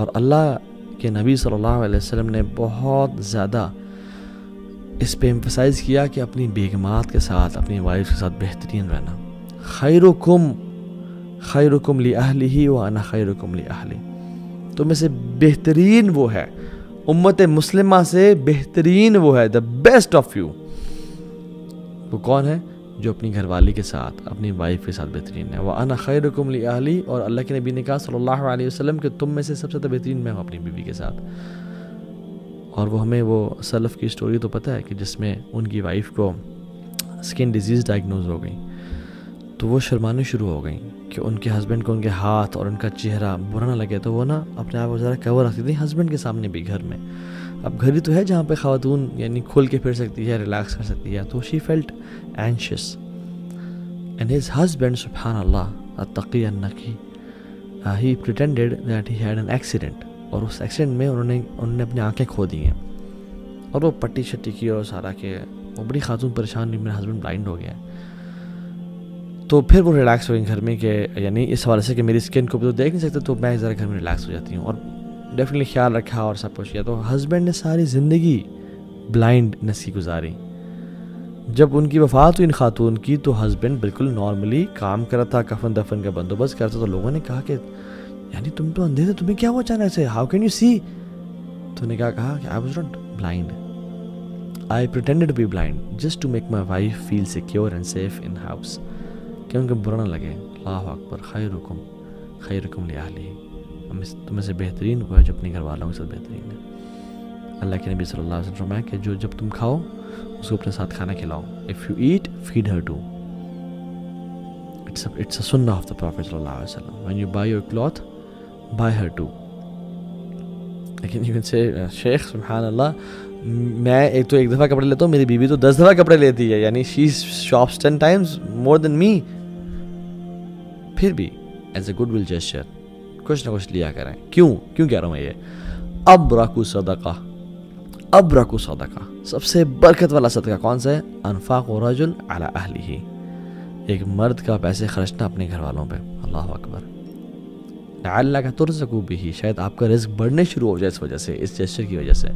और अल्लाह के नबी सल्लल्लाहु अलैहि वसल्लम ने बहुत ज़्यादा इस पे एम्फसाइज़ किया कि अपनी बेगमात के साथ, अपनी वाइफ के साथ बेहतरीन रहना। खैरुकुम खैरुकुम ली अहली ही व अना खैरुकुम ली अहली। तो में से बेहतरीन वो है। उम्मत मुस्लिमा से बेहतरीन वो है। द बेस्ट ऑफ़ यू वो कौन है? जो अपनी घरवाली के साथ, अपनी वाइफ के साथ बेहतरीन है। वह अना खैरुकुम ली अहली, और अल्लाह के नबी ने कहा, सल्लल्लाहु अलैहि वसल्लम, कि तुम में से सबसे ज़्यादा बेहतरीन मैं हूँ अपनी बीवी के साथ। और वो हमें वो सलफ़ की स्टोरी तो पता है कि जिसमें उनकी वाइफ को स्किन डिज़ीज़ डायग्नोज हो गई। तो वो शर्माने शुरू हो गई कि उनके हस्बैंड को उनके हाथ और उनका चेहरा बुरा ना लगे तो वो ना अपने आप को ज़रा कवर रखती थी हस्बैंड के सामने भी, घर में। अब घर ही तो है जहाँ पे खातून यानी खुल के फिर सकती है रिलैक्स कर सकती है। तो she felt anxious and his husband Subhan Allah Taqi he pretended that he had an accident और उस एक्सीडेंट में उन्होंने उन्होंने अपनी आँखें खो दी हैं। और वो पट्टी शट्टी की और सारा के, वो बड़ी खातून परेशान हुई, मेरा हस्बैंड ब्लाइंड हो गया। तो फिर वो रिलैक्स हो गई घर में कि, यानी इस हवाले से कि मेरी स्किन को भी तो देख नहीं सकते तो मैं ज़रा घर में रिलैक्स हो जाती हूँ। और डेफिनेटली ख्याल रखा और सब कुछ किया। तो हस्बैंड ने सारी ज़िंदगी ब्लाइंड नसी गुजारी। जब उनकी वफात हुई इन खातून की तो हस्बैंड बिल्कुल नॉर्मली काम कर रहा था कफन दफन का बंदोबस्त करता। तो लोगों ने कहा कि, यानी तुम तो अंधे थे, तुम्हें क्या हुआ अचानक से? हाउ कैन यू सी तो ने क्या कहा कि I was not blind I pretended be blind just to make my wife feel secure and safe in house कि उनको बुरा ना लगे। अल्लाह अकबर खैर रुकुम खैर रुकुम लियाली तुम्हें से बेहतरीन वो है जो अपने घर वालों के साथ बेहतरीन है। अल्लाह के नबी सल्लल्लाहु अलैहि वसल्लम कि जो जब तुम खाओ, उसको अपने साथ खाना खिलाओ। If you eat feed her too it's it's a सुन्ना ऑफ़ द प्रॉफिट सल्लल्लाहु अलैहि वसल्लम. When you buy your cloth buy her too लेकिन you can say Sheikh Subhan अल्लाह मैं एक तो एक दफ़ा कपड़े लेता हूँ, मेरी बीवी तो दस दफ़ा कपड़े लेती है। यानी she shops ten times more than me फिर भी as a good will gesture कुछ ना कुछ लिया करें। क्यों? क्यों कह रहा हूँ ये? अब रकू सदका। अब रकू सदका। सबसे बरकत वाला सदका कौन सा है? अनफाक रजुल अला अहली ही एक मर्द का पैसे खर्चना अपने घर वालों पे। अल्लाह अकबर। अल्लाह का तुरसकू भी ही शायद आपका रिस्क बढ़ने शुरू हो जाए इस वजह से, इस जेस्चर की वजह से।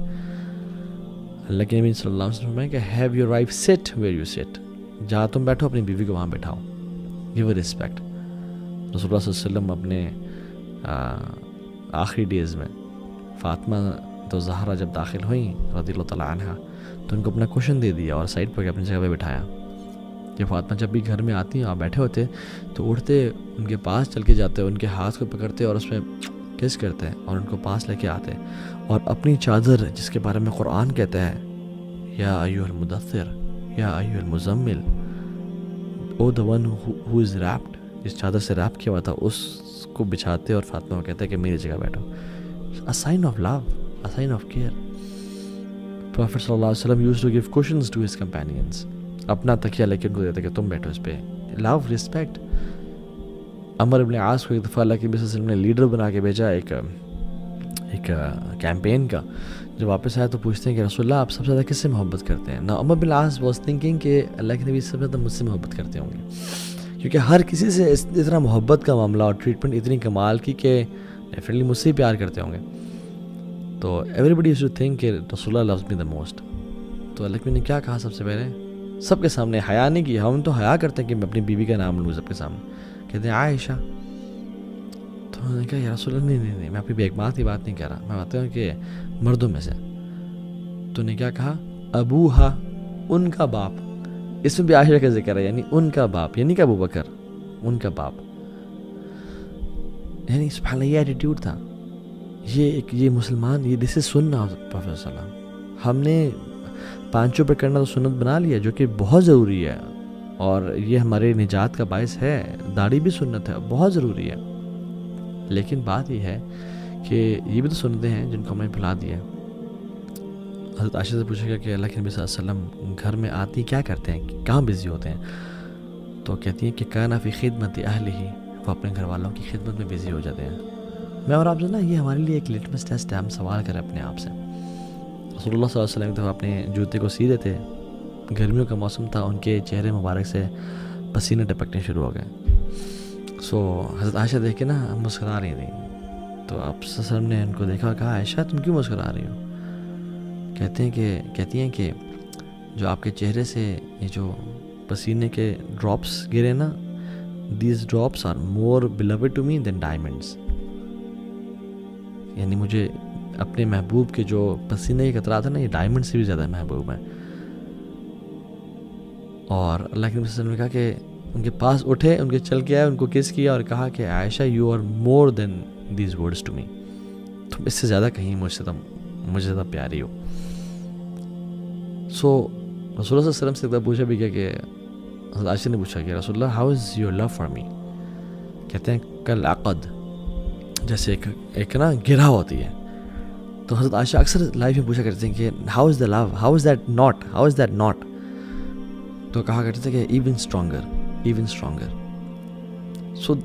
Allah have your wife sit where you sit जहाँ तुम बैठो, अपनी बीवी को वहाँ बैठाओ। गिव रिस्पेक्ट वसल्लम अपने आखिरी डेज़ में फ़ातिमा तो जहरा जब दाखिल हुई रदी तहा तो उनको अपना क्वेश्चन दे दिया और साइड पर अपनी जगह पर बिठाया। कि फातिमा जब भी घर में आती हैं आप बैठे होते तो उठते उनके पास चल के जाते उनके हाथ को पकड़ते और उसमें किस करते हैं और उनको पास लेके आते और अपनी चादर, जिसके बारे में कुरान कहता है, या आयुल मुदसर या आयुल Muzammil, O the one who is wrapped जिस चादर से रैप किया हुआ था, उसको बिछाते और फातिमा को कहते हैं कि मेरी जगह बैठो। A sign of love a sign of care prophet सल्लल्लाहु used to give cushions to his companions अपना तकिया लेके उनको देते कि तुम बैठो इस पर लव रिस्पेक्ट अमर इबन आस को एक दफ़ा अल्लाह के वसल्लम ने लीडर बना के भेजा एक एक कैंपेन का। जब वापस आया तो पूछते हैं कि रसोल्ला आप सबसे ज़्यादा किससे मोहब्बत करते हैं? ना अमर बिन आस वॉज़ थिंकिंग कि अल्लाह के नबी सबसे ज़्यादा मुझसे मोहब्बत करते होंगे। क्योंकि हर किसी से इतना मोहब्बत का मामला और ट्रीटमेंट इतनी कमाल की कि डेफिनेटली मुझसे ही प्यार करते होंगे। तो एवरीबडी टू थिंक कि रसोल्ला लव्स मी द मोस्ट तो अल्लाह ने क्या कहा सबसे पहले? सबके सामने हया नहीं की, हम तो हया करते हैं कि मैं अपनी बीवी का नाम लूँ सबके सामने। कहते हैं, आयशा। तो उन्होंने कहा यार रसूल नहीं नहीं नहीं, मैं अपनी बेगमात की बात नहीं कर रहा। मैं बताता हूँ कि मर्दों में से। तो ने क्या कहा? अबू हा उनका बाप। इसमें भी आयशा का ज़िक्र है, यानी उनका बाप, यानी क्या अबू बकर, उनका बाप। यानी सुबह ये एटीट्यूड था। ये एक, ये मुसलमान, ये दिस इज़ सुन्ना प्रोफेसर हमने पाँचों पर करना तो सुन्नत बना लिया, जो कि बहुत ज़रूरी है। और ये हमारे निजात का बायस है, दाढ़ी भी सुन्नत है, बहुत ज़रूरी है। लेकिन बात यह है कि ये भी तो सुनते हैं जिनको हमने भुला दिया हज़रत आशा से पूछेगा कि अल्लाह के नबी वसल्लम घर में आती क्या करते हैं? कहाँ बिज़ी होते हैं? तो कहती हैं कि काना फ़ी खिदमत अहल ही वो अपने घर वालों की खिदमत में बिज़ी हो जाते हैं। मैं और आप जो ना, ये हमारे लिए एक लिटमस टेस्ट है, हम सवाल करें अपने आप से। रसोल्ला वसल्लम एक दफ़ा अपने जूते को सी रहे थे। गर्मियों का मौसम था, उनके चेहरे मुबारक से पसीने टपकने शुरू हो गए। सो हज़रत आयशा देख के ना मुस्करा रही थी। तो आप ने उनको देखा कहा ऐशा तुम क्यों मुस्करा रही हो? कहते हैं कि, कहती हैं कि जो आपके चेहरे से ये जो पसीने के ड्रॉप्स गिरे ना these drops are more beloved to me than diamonds यानी मुझे अपने महबूब के जो पसीने के कतरा था ना, ये डायमंड से भी ज़्यादा महबूब हैं। और अल्लाह के नबी ने कहा कि उनके पास उठे, उनके चल के आए, उनको किस किया और कहा कि, Ayesha you are more than these words to me तुम इससे ज़्यादा कहीं मुझसे तुम मुझे ज़्यादा प्यारी हो सो रसोल्ला वसलम से पूछा भी क्या कि आयशा ने पूछा कि रसोल्ला how is your love for me कहते हैं, कल आकद जैसे एक एक ना गिरा होती है। तो हज़रत आशा अक्सर लाइफ में पूछा करते हैं कि how is the love how is that not how is that not तो कहा करते थे कि even stronger even stronger so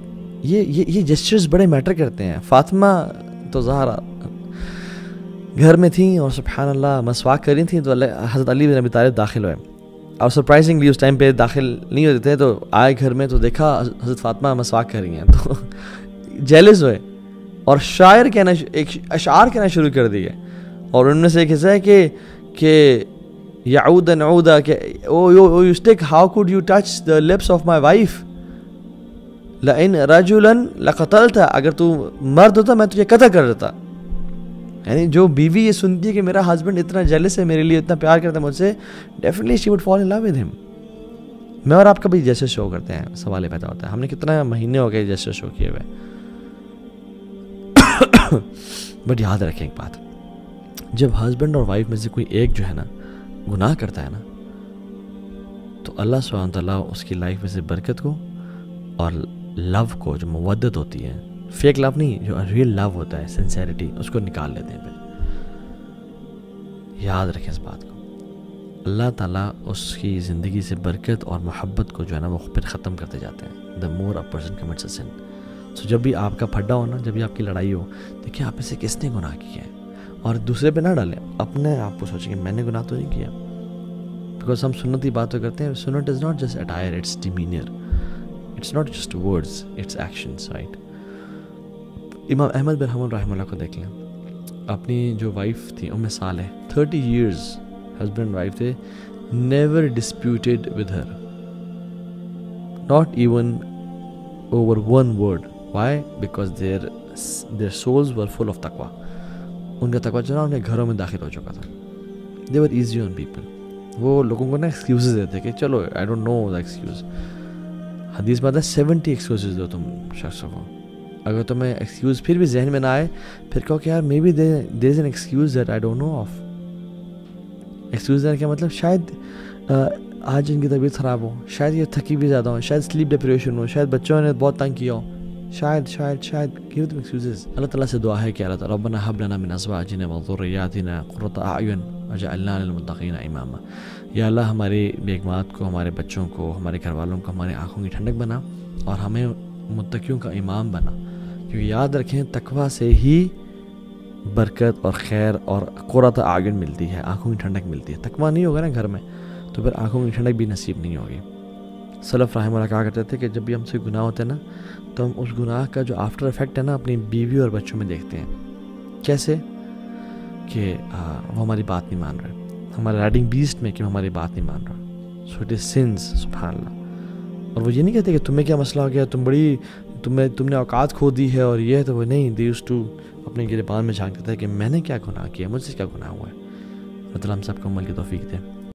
ये ये ये जेस्चर्स बड़े मैटर करते हैं। फातिमा तो जहरा घर में थी और सुबहान अल्लाह मसवाक करी थी तो हज़रत अली बिन अबी तालिब दाखिल हुए। और सरप्राइजिंगली उस टाइम पे दाखिल नहीं होते थे तो आए घर में तो देखा, हज़रत फातिमा मसवाक कर रही हैं। तो जेलिस हुए और शायर कहना एक अशार कहना शुरू कर दिए। और उनमें से एक हिस्सा है कि कि याऊद नऊदा के ओ you you stick how could you touch the lips of my wife इन रजुलन लकतल था अगर तू मर्द होता, मैं तुझे कतल कर देता। यानी जो बीवी ये सुनती है कि मेरा हस्बैंड इतना जेलस है, मेरे लिए इतना प्यार करता है मुझसे definitely she would fall in love with him मैं और आप कभी जैसे शो करते हैं, सवाल पैदा होता है। हमने कितना महीने हो गए जैसे शो किए हुए। बट याद रखें एक बात। जब हस्बैंड और वाइफ में से कोई एक जो है ना, गुनाह करता है ना तो अल्लाह सुबहान उसकी लाइफ में से बरकत को और लव को जो मुवदत होती है फेक लव नहीं, जो रियल लव होता है सिंसेरिटी उसको निकाल लेते हैं फिर। याद रखें इस बात को। अल्लाह ताला उसकी ज़िंदगी से बरकत और मोहब्बत को जो है ना, वो फिर ख़त्म करते जाते हैं। The more a person commits a sin so जब भी आपका फड्डा हो ना, जब भी आपकी लड़ाई हो, देखिए आप इसे किसने गुनाह किया है? और दूसरे पे ना डालें। अपने आप को सोचेंगे मैंने गुनाह तो नहीं किया। बिकॉज़ हम सुन्नती बातें करते हैं, सुन्नत is not just attire it's demeanour it's not just words it's actions right इमाम अहमद बिन रहमल्ला को देख लें। अपनी जो वाइफ थी उम साल है थर्टी ईयर्स हस्बैंड वाइफ थे never disputed with her not even over one word why because their their souls were full of तकवा उनका तकवा जो उनके घरों में दाखिल हो चुका था। They were easy on people वो लोगों को ना एक्सक्यूज देते कि, चलो I don't know the excuse हदीस बात है सेवेंटी एक्सक्यूज दो तुम शख्सों को. अगर तुम्हें एक्सक्यूज़ फिर भी जहन में ना आए, फिर कहो कि यार maybe there is an excuse that I don't know of excuse देने का मतलब शायद आज इनकी तबीयत ख़राब हो, शायद ये थकी भी ज़्यादा हो, शायद स्लीप डिप्रेशन हो, शायद बच्चों ने बहुत तंग किया हो। शायद शायद शायद गिव दम एक्सक्यूजेस अल्लाह ताला से दुआ है कि अल्लाह रब्बना हब लना मिन अज़वाजिना व ज़ुर्रियातिना क़ुर्रता अयुन वजअलना लिल इमामा। या अल्लाह हमारे बेगमात को, हमारे बच्चों को, हमारे घर वालों को, हमारी आँखों की ठंडक बना और हमें मुतकियों का इमाम बना। क्योंकि याद रखें, तकवा से ही बरकत और खैर और क़ुरत आगन मिलती है, आँखों की ठंडक मिलती है। तकवा नहीं होगा ना घर में तो फिर आँखों की ठंडक भी नसीब नहीं होगी। सलफ़ रहम कहा करते थे कि जब भी हमसे गुनाह होते हैं ना तो हम उस गुनाह का जो आफ्टर इफ़ेक्ट है ना, अपनी बीवी और बच्चों में देखते हैं। कैसे? कि वो हमारी बात नहीं मान रहे। हमारे राइडिंग बीस्ट में कि हमारी बात नहीं मान रहा। सो इट इज़ सिंस सुबहान और वो ये नहीं कहते कि तुम्हें क्या मसला हो गया, तुम बड़ी तुम्हें, तुमने औकात खो दी है और यह तो वो नहीं दे यूज़ टू अपने गिरबान में झांकता है कि मैंने क्या गुनाह किया, मुझसे क्या गुनाह हुआ है? मतलब हम सबको मल की तोफ़ी दे।